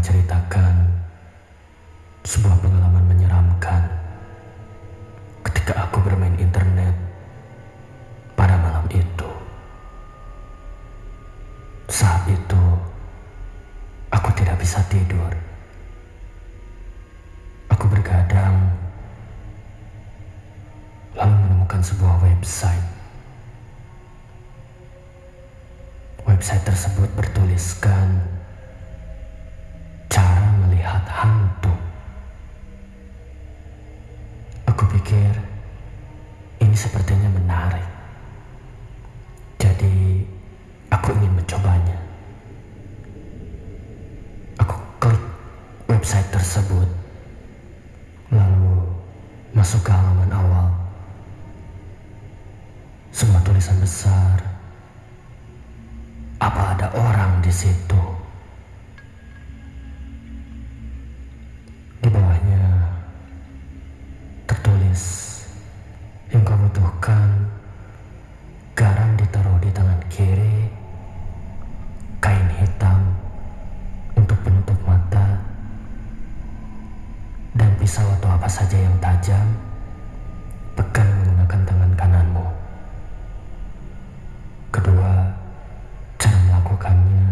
menceritakan sebuah pengalaman menyeramkan ketika aku bermain internet pada malam itu. Saat itu, aku tidak bisa tidur. Aku bergadang, lalu menemukan sebuah website. Website tersebut bertuliskan pikir ini sepertinya menarik. Jadi aku ingin mencobanya. Aku klik website tersebut. Lalu masuk ke halaman awal. Sebuah tulisan besar. Apa ada orang di situ? Yang kau butuhkan garam ditaruh di tangan kiri. Kain hitam untuk penutup mata. Dan pisau atau apa saja yang tajam pegang menggunakan tangan kananmu. Kedua cara melakukannya.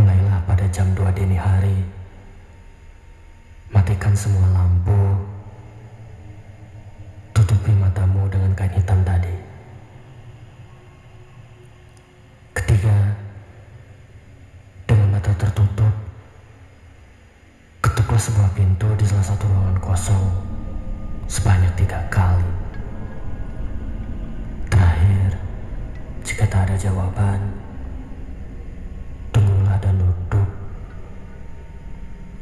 Mulailah pada jam 2 dini hari. Matikan semua lampu tutupi matamu dengan kain hitam tadi. Ketiga, dengan mata tertutup, ketuklah sebuah pintu di salah satu ruangan kosong sebanyak tiga kali. Terakhir, jika tak ada jawaban, tunggulah dan duduk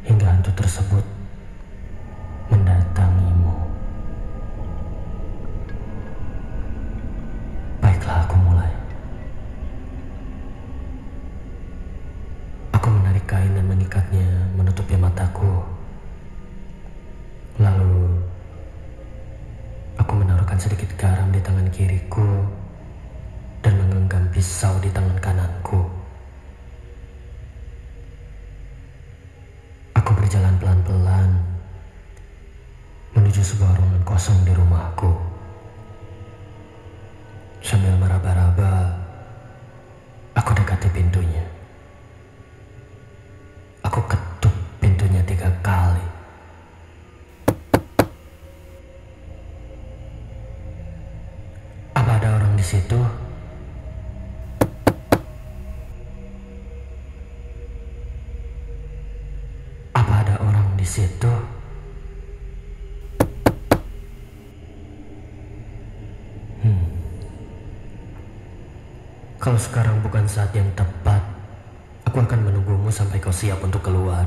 hingga hantu tersebut garam di tangan kiriku dan menggenggam pisau di tangan kananku. Aku berjalan pelan-pelan menuju sebuah ruangan kosong di rumahku. Sambil meraba-raba, di situ? Apa ada orang di situ? Hmm. Kalau sekarang bukan saat yang tepat, Aku akan menunggumu sampai kau siap untuk keluar.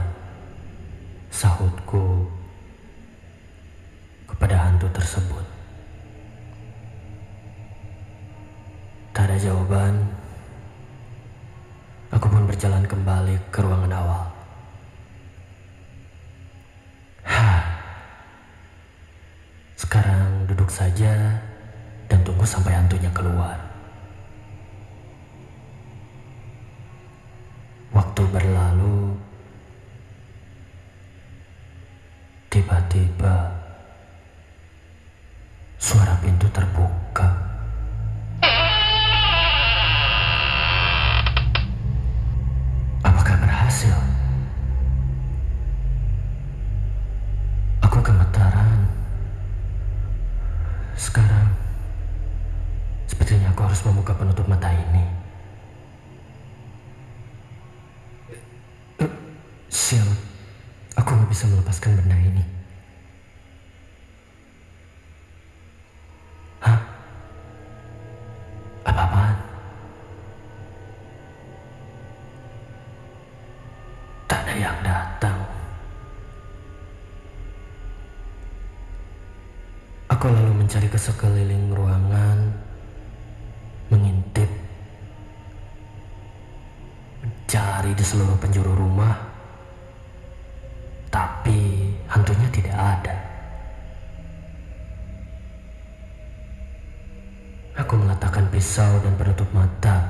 Sahutku kepada hantu tersebut. Tak ada jawaban. Aku pun berjalan kembali ke ruangan awal. Hah. Sekarang duduk saja dan tunggu sampai hantunya keluar. Waktu berlalu, Sekarang, sepertinya aku harus membuka penutup mata ini. Sial, aku gak bisa melepaskan benda ini. Hah? Apa-apaan? Aku lalu mencari ke sekeliling ruangan, mengintip, mencari di seluruh penjuru rumah, tapi hantunya tidak ada. Aku meletakkan pisau dan penutup mata.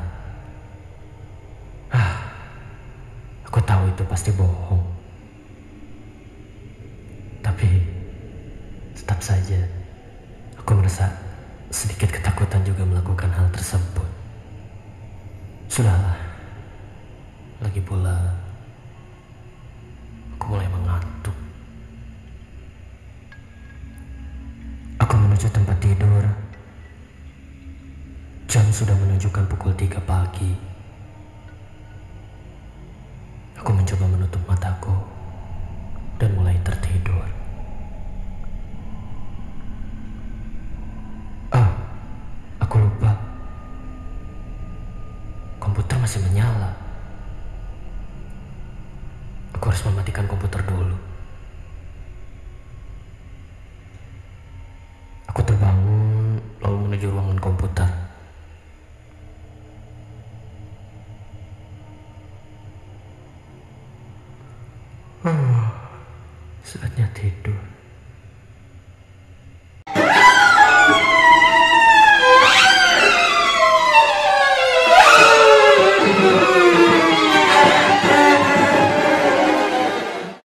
Ah, pasti bohong. Tapi tetap saja aku merasa sedikit ketakutan juga melakukan hal tersebut. Sudahlah. Lagi pula aku mulai mengantuk. Aku menuju tempat tidur. Jam sudah menunjukkan pukul 3 pagi. Aku mencoba menutup mataku dan mulai tertidur. Ah, aku lupa. Komputer masih menyala. Aku harus mematikan komputer dulu. Aku terbangun lalu menuju ruangan komputer. Hmm, saatnya tidur.